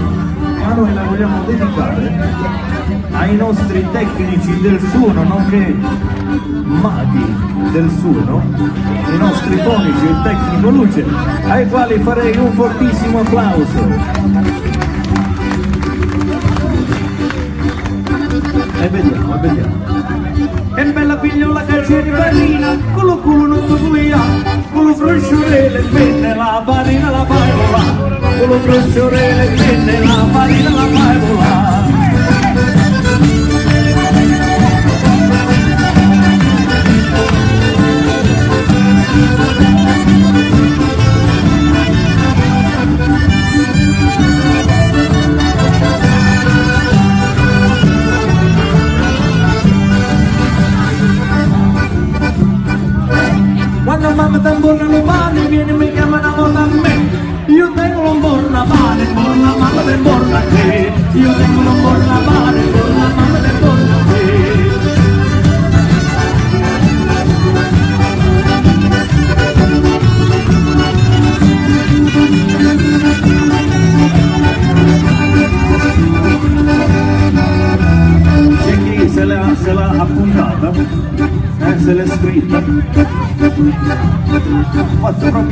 ma noi la vogliamo dedicare ai nostri tecnici del suono, nonché maghi del suono, i nostri fonici, il tecnico luce, ai quali farei un fortissimo applauso. E vediamo, e vediamo. E bella figliola che di bellina, con lo culo non via, con lo frusciore e penne, la farina la fai volare, con lo frusciore e penne, la farina la fai volare.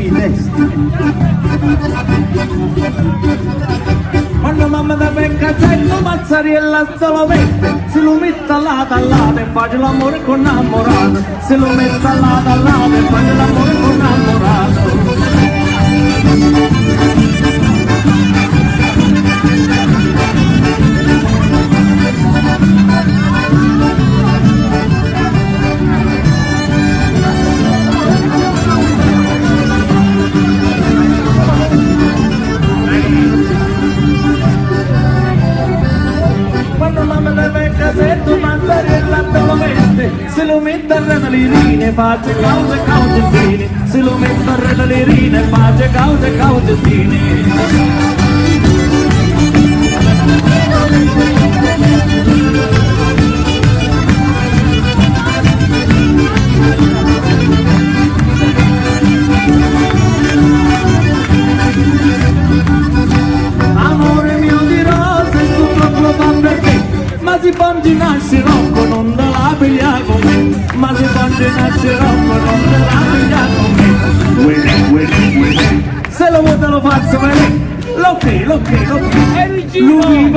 Fatto proprio i testi. Quando mamma da peccazzetto mazzariella se lo mette, se lo mette all'ata all'ata e faccio l'amore con innamorato, se lo mette all'ata all'ata e faccio l'amore con innamorato. Se lo mette a redalirine face cause causettine Se lo mette a redalirine face cause causettine Amore mio di rose, sto proprio fa perché Ma si può Se lo vuoi te lo faccio vedere L'ok, l'ok, l'ok Lui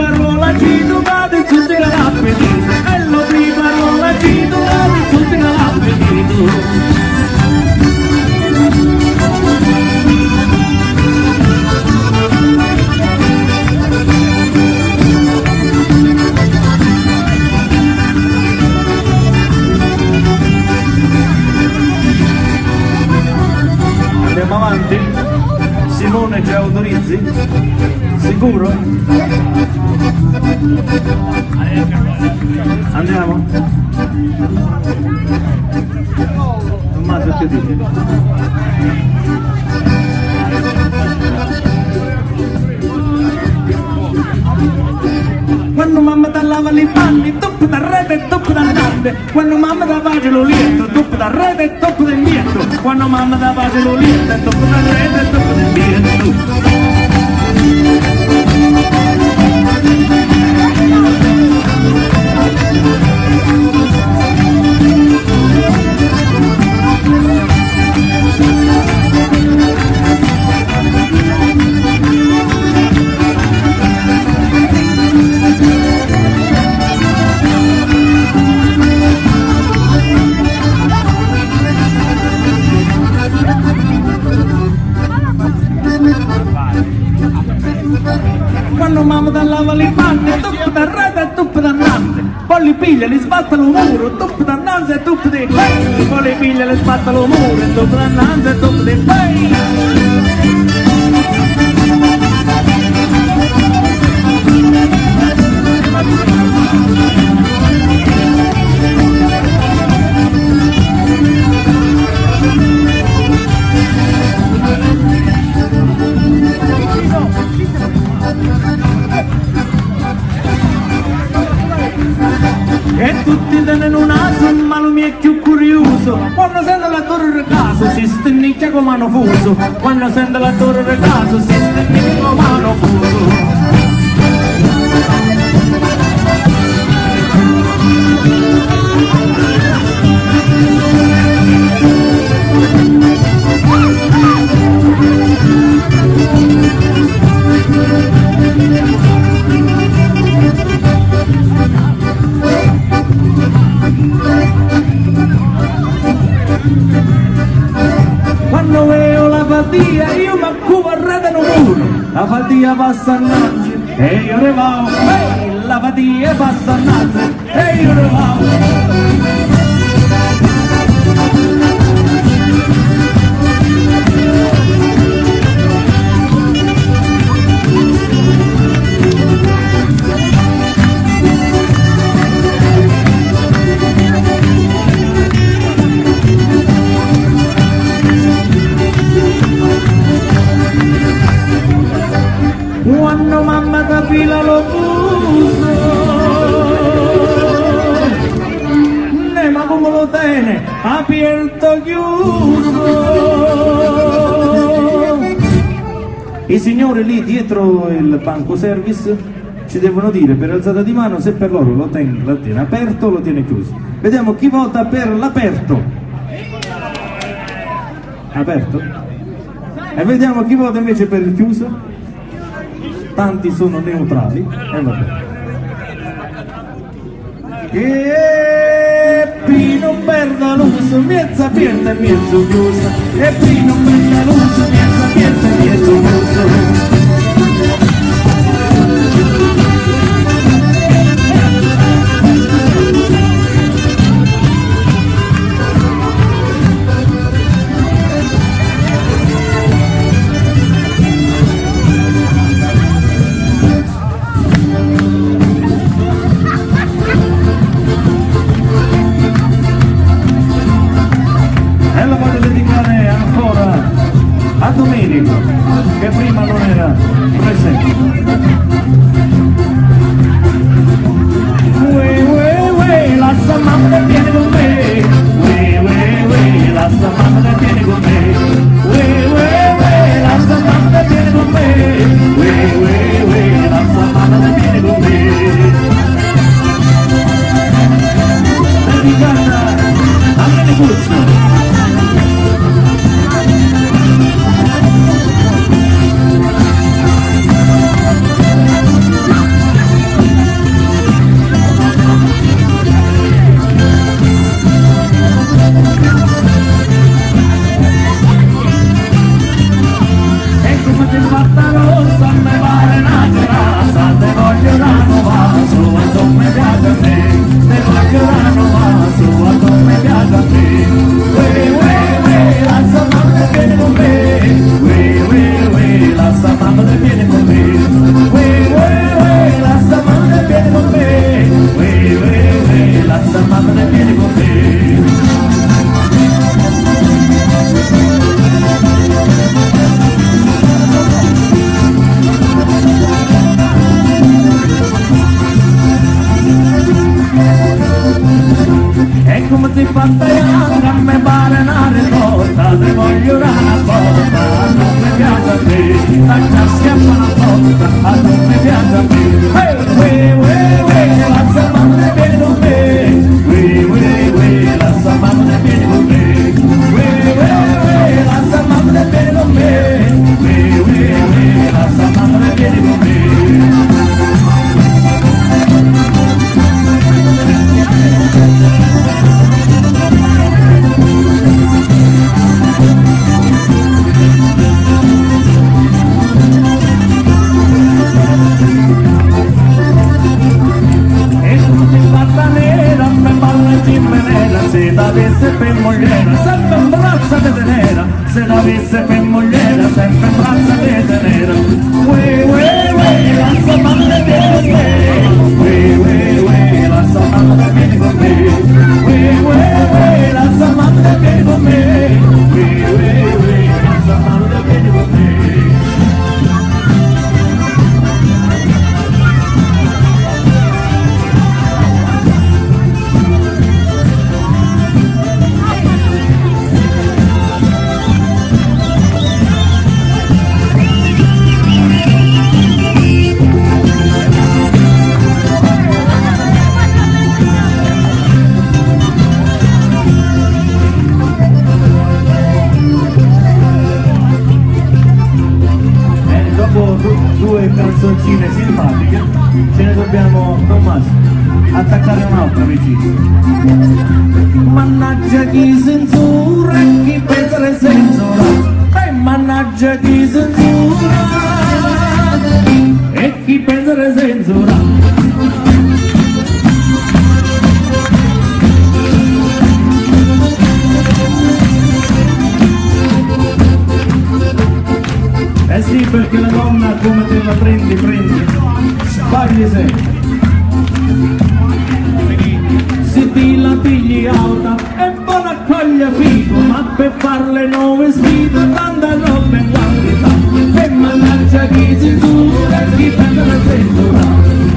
autorizzi? Sicuro? Andiamo? Tommaso che dici? Quando mamma ti lava le panni, tocco da rete, tocco da nande. Quando mamma ti face lo lietto, tocco da rete, tocco del lietto. Quando mamma ti face lo lietto, tocco da rete, tocco del lietto. Thank you. Poi li piglia, li sbatta lo muro, tocco da nanza e tocco di pei. curioso quando sento la torre del caso si stennicchia come hanno fuso quando sento la torre del caso si stennicchia come hanno fuso Thank you. Lavadia Bassanaz, hey, you're a hey, Lavadia Bassanaz, hey, you're a. aperto chiuso. I signori lì dietro il banco service ci devono dire per alzata di mano se per loro lo tiene, lo tiene aperto o lo tiene chiuso. Vediamo chi vota per l'aperto. Aperto. E vediamo chi vota invece per il chiuso. Tanti sono neutrali. E eh, va bene yeah! P non perda l'uso, mezza pienta e mezzo chiusa. E P non perda l'uso, mezza pienta e mezzo chiusa. Tanta siempre no, a donde me andan canzoncine simpatiche, ce ne dobbiamo, Tommaso, attaccare un'altra vicino. Mannaggia chi censura e chi pensa di censura, e mannaggia chi censura e chi pensa di censura. Come te la prendi, prendi. Sbagli sempre. Se ti la pigli alta è buona accoglia figo, ma per farle nuove sfide tanta roba in quantità. E mannaggia chi si dura, chi prende la censura.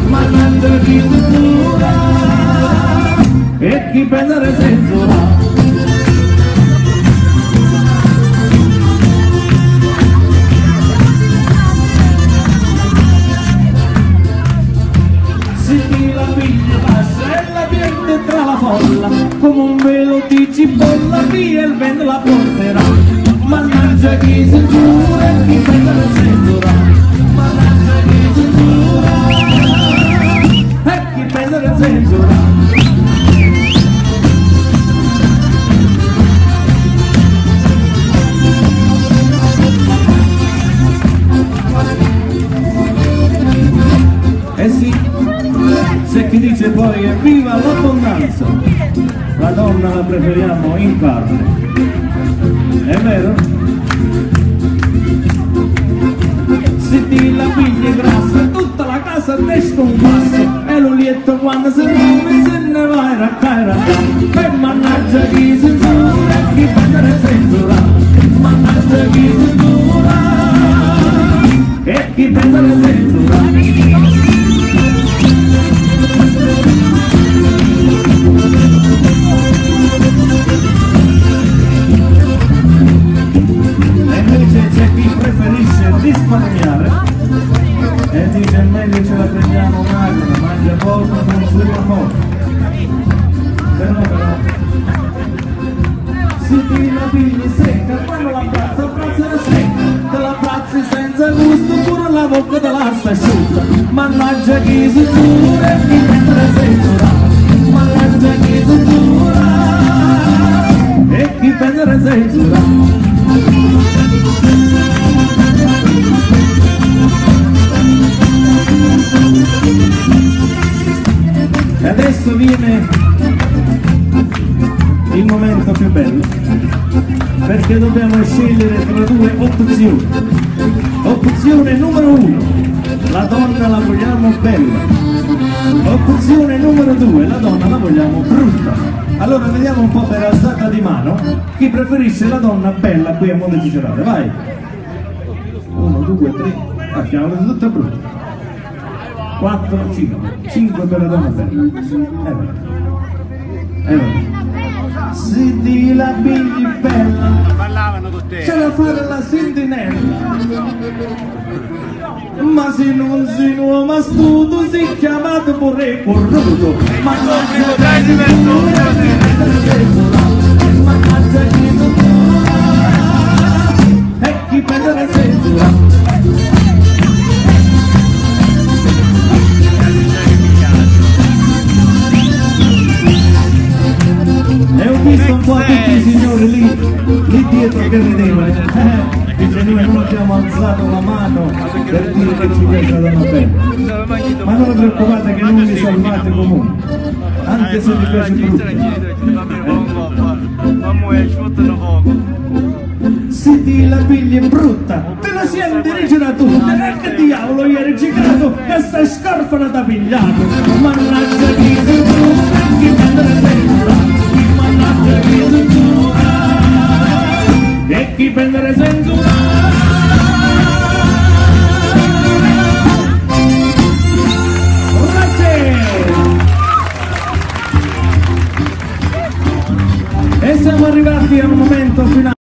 Mannaggia chi si dura, e chi prende la censura. Tra la folla come un velo di cipolla via il vento la porterà. Mannaggia chi si giura chi prende la censura preferiamo in carne. È vero? Se ti la piglia grassa, tutta la casa te scompassa, e lo lieto quando si muove se ne va e raccaira E mannaggia chi censura, chi prende censura, mannaggia chi censura, e chi prende censura. Preferisce risparmiare e dice meglio ce la prendiamo magra, mangia poco, consuma poco. Però però se ti la pigli secca, quando la prazza, prazza la secca, te la prazzi senza gusto, pure la bocca te la sta asciutta. Mannaggia chi si giura e chi prende la censura, mannaggia chi si giura e chi prende la censura. Adesso viene il momento più bello, perché dobbiamo scegliere tra due opzioni. Opzione numero uno, la donna la vogliamo bella. Opzione numero due, la donna la vogliamo brutta. Allora vediamo un po' per alzata di mano chi preferisce la donna bella qui a Monte Cicerale, vai! Uno, due, tre, ah, chiamano tutte brutte. 4, 5, 5 per la donna bella. Eh beh. Eh beh. Se ti la pigli bella, Parlavano con te. c'è da fare la sentinella. Ma se non si nuova astuto, si chiamato pure cornuto. Ma non Mi potrai divertire. Mannaggia chi censura e chi prende la censura. E un po' tutti i signori lì, lì dietro che ridevano. Eh, dice noi non abbiamo alzato la mano per dire che ci piace la donna bella. Ma non preoccupate che non vi salvate comunque, anche se vi piace brutto. Se ti la pigli brutta, te la senti rigida tu, e che diavolo gli hai riciclato, che stai scarpana da pigliato. Mannaggia chi si giura, chi prende la censura, mannaggia chi si giura, e chi prende la censura. E siamo arrivati al momento finale.